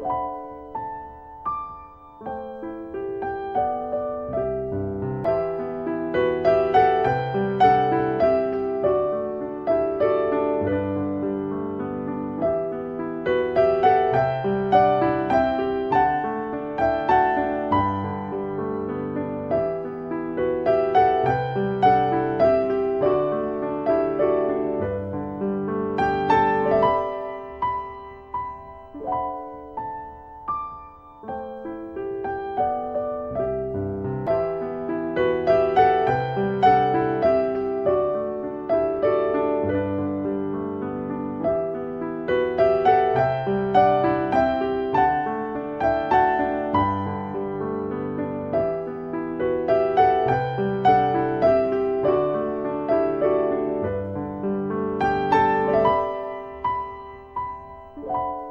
you. you.